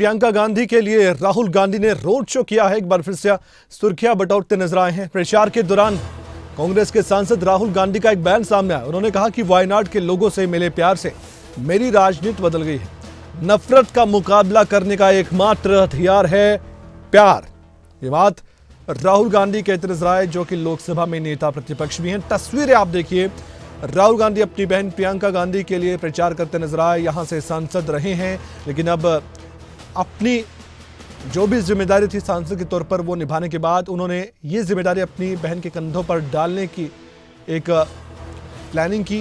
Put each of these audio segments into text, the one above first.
प्रियंका गांधी के लिए राहुल गांधी ने रोड शो किया है। एक बार फिर से सुर्खियाँ बटोरते नज़र आए हैं। प्रचार के दौरान कांग्रेस के सांसद राहुल गांधी का एक बयान सामने आया। उन्होंने कहा कि वायनाड के लोगों से मिले प्यार से मेरी राजनीति बदल गई है। नफरत का मुकाबला करने का एकमात्र हथियार है प्यार। ये बात राहुल गांधी कहते नज़र आए, जो कि लोकसभा में नेता प्रतिपक्ष भी हैं। तस्वीरें आप देखिए। राहुल गांधी अपनी बहन प्रियंका गांधी के लिए प्रचार करते नज़र आए। यहाँ से सांसद रहे हैं, लेकिन अब अपनी जो भी ज़िम्मेदारी थी सांसद के तौर पर वो निभाने के बाद उन्होंने ये ज़िम्मेदारी अपनी बहन के कंधों पर डालने की एक प्लानिंग की,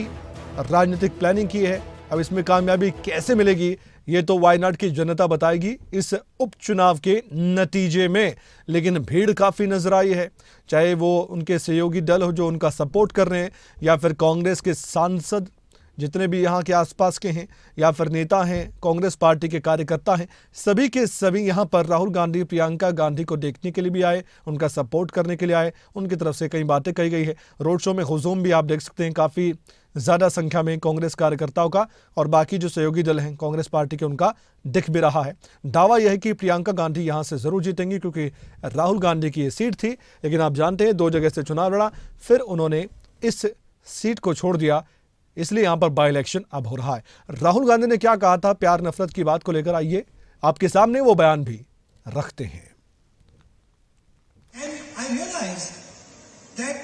राजनीतिक प्लानिंग की है। अब इसमें कामयाबी कैसे मिलेगी, ये तो वायनाड की जनता बताएगी इस उपचुनाव के नतीजे में। लेकिन भीड़ काफ़ी नज़र आई है, चाहे वो उनके सहयोगी दल हो जो उनका सपोर्ट कर रहे हैं, या फिर कांग्रेस के सांसद जितने भी यहाँ के आसपास के हैं या फिर नेता हैं, कांग्रेस पार्टी के कार्यकर्ता हैं, सभी के सभी यहाँ पर राहुल गांधी, प्रियंका गांधी को देखने के लिए भी आए, उनका सपोर्ट करने के लिए आए, उनकी तरफ़ से कई बातें कही गई है। रोड शो में हुजूम भी आप देख सकते हैं, काफ़ी ज़्यादा संख्या में कांग्रेस कार्यकर्ताओं का और बाकी जो सहयोगी दल हैं, कांग्रेस पार्टी के उनका दिख भी रहा है। दावा यह है कि प्रियंका गांधी यहाँ से ज़रूर जीतेंगी क्योंकि राहुल गांधी की ये सीट थी, लेकिन आप जानते हैं, दो जगह से चुनाव लड़ा, फिर उन्होंने इस सीट को छोड़ दिया इसलिए यहां पर बाई इलेक्शन अब हो रहा है राहुल गांधी ने क्या कहा था प्यार नफरत की बात को लेकर आइए आपके सामने वो बयान भी रखते हैं And I realized that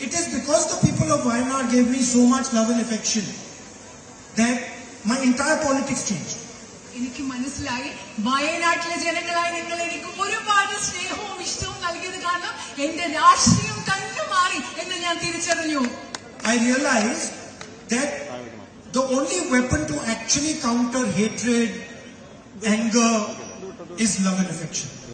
it is because the people of Wayanad gave me so much love and affection that my entire politics changed. എനിക്ക് മനസ്സിലായി വയനാട്ടിലെ ജനങ്ങളായി നിങ്ങൾ എനിക്ക് ഒരുപാട് സ്നേഹവും ഇഷ്ടവും നൽകിയത് കാരണം എന്റെ രാഷ്ട്രീയം തന്നെ മാറി എന്ന് ഞാൻ തിരിച്ചറിഞ്ഞു I realized that the only weapon to actually counter hatred, anger, is love and affection.